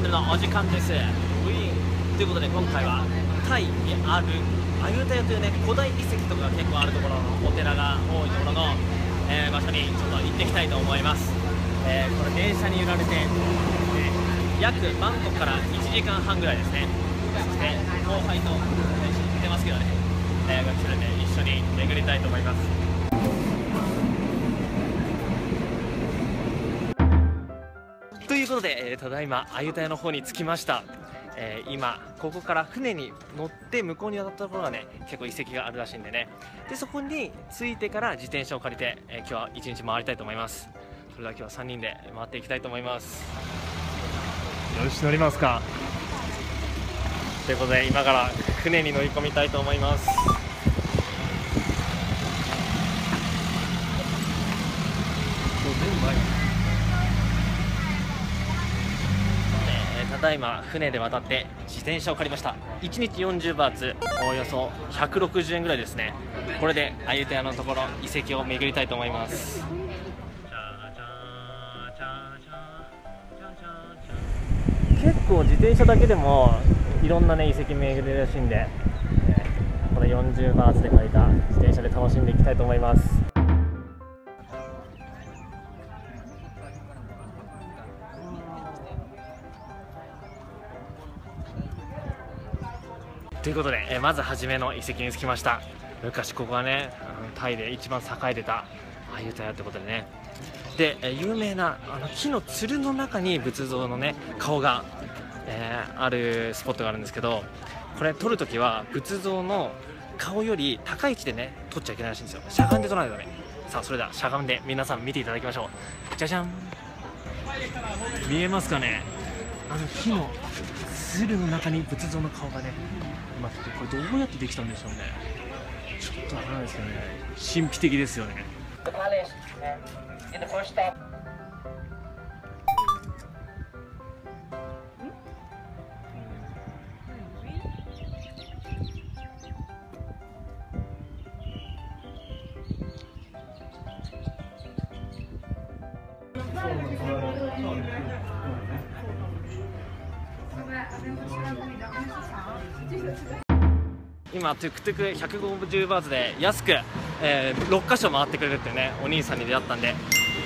ンネルのお時間です。ウィーンということで今回はタイにあるアユタヤというね古代遺跡とかが結構あるところのお寺が多いところの、えー場所にちょっと行ってきたいと思います、えーこれ電車に揺られて、えー約バンコクから1時間半ぐらいですね。そして後輩と一緒に見てますけどね、えー、が来てるんで一緒に巡りたいと思います。いうことで、えーただいまアユタヤの方に着きました、えー今ここから船に乗って向こうに渡ったところがね結構遺跡があるらしいんでね。でそこに着いてから自転車を借りて、えー今日は一日回りたいと思います。それでは今日は3人で回っていきたいと思います。よし乗りますか。ということで今から船に乗り込みたいと思います。えーただいま船で渡って自転車を借りました。1日40バーツおよそ160円ぐらいですね。これでアユタヤのところ遺跡を巡りたいと思います。結構自転車だけでもいろんなね遺跡巡れるらしいんでこの40バーツで借りた自転車で楽しんでいきたいと思います。ということで、えまず初めの遺跡に着きました。昔ここはねタイで一番栄えてたアユタヤってことでね。で、有名なあの木のつるの中に仏像のね顔が、えーあるスポットがあるんですけどこれ撮るときは仏像の顔より高い位置でね撮っちゃいけないらしいんですよ。しゃがんで撮らないとダメ。さあそれではしゃがんで皆さん見ていただきましょう。じゃじゃん。見えますかね？あの木のつるの中に仏像の顔がねますこれどうやってできたんでしょうね。ちょっとわからないですけどね。神秘的ですよね。今トゥクトゥク150バーツで安く、えー6箇所回ってくれるっていうねお兄さんに出会ったんで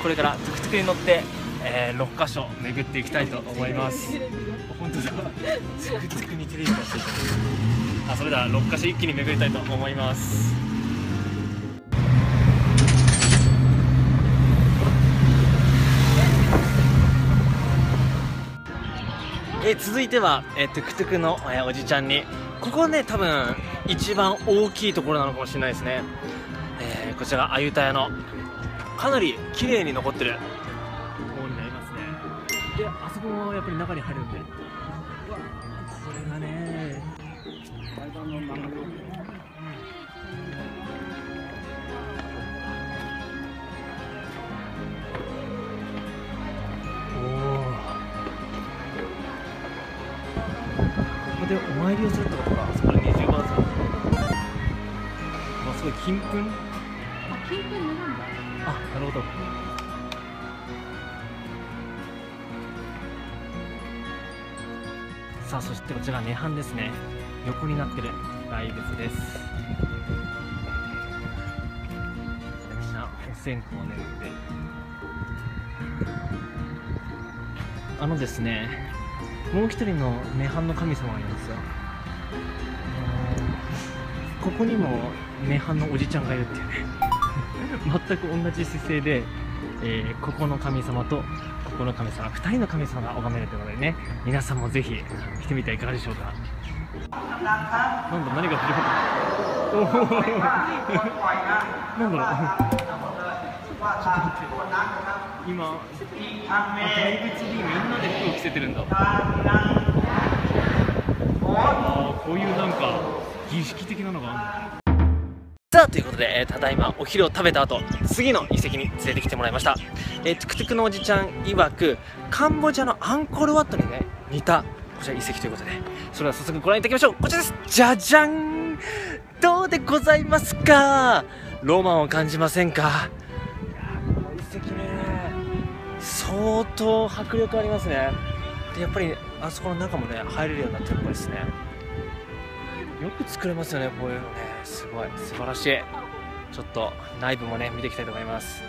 これからトゥクトゥクに乗って、え6箇所巡っていきたいと思います。本当だ。トゥクトゥクにテレビがついて。るあそれでは6箇所一気に巡りたいと思いますえ続いては、えトゥクトゥクの、えおじちゃんにここね多分一番大きいところなのかもしれないですね、えーこちらがアユタヤのかなり綺麗に残ってる。方になりますね。であそこもやっぱり中に入るんで。これがね。おここでお参りをするってことか。そこで20バーツまあすごい金粉？あ、金粉なんだ？あなるほど。さあそしてこちら涅槃ですね。横になってる大仏です。みんなお線香をねって。あのですねもう一人の涅槃の神様がいるんですよ。ここにも涅槃のおじちゃんがいるっていうね。全く同じ姿勢で、えーここの神様とここの神様2人の神様が拝めるということでね。皆さんもぜひ来てみてはいかがでしょうか。なんだ何が始まった なんだろう。今あ大仏にみんなで服を着せてるんだ。あーこういうなんか儀式的なのがあるんださあということで、えーただいまお昼を食べた後次の遺跡に連れてきてもらいました、えートゥクトゥクのおじちゃん曰くカンボジアのアンコールワットにね似たこちら遺跡ということでそれでは早速ご覧いただきましょう。こちらです。じゃじゃんどうでございますか？ロマンを感じませんか？相当迫力ありますね。でやっぱりあそこの中もね入れるようになってるっぽいですね。よく作れますよねこういうのね。すごい。素晴らしい。ちょっと内部もね見ていきたいと思います。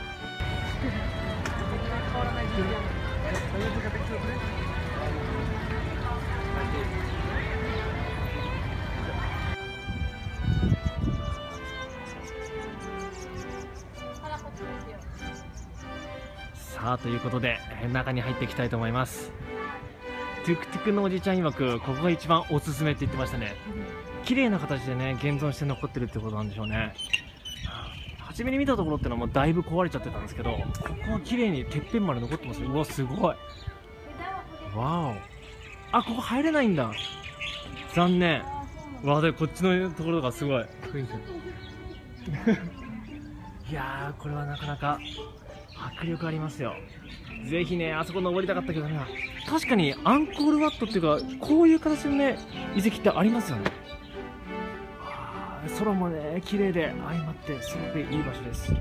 さあということでえー中に入っていきたいと思います。トゥクトゥクのおじちゃん曰くここが一番おすすめって言ってましたね。綺麗な形でね現存して残ってるってことなんでしょうね。初めに見たところってのはもうだいぶ壊れちゃってたんですけどここは綺麗にてっぺんまで残ってますよ。うわすごい。わお。あここ入れないんだ。残念。わあでこっちのところがすごい。いやーこれはなかなか迫力ありますよ。ぜひねあそこ登りたかったけどな確かにアンコールワットっていうかこういう形のね遺跡ってありますよね。空もね綺麗で相まってすごくいい場所です。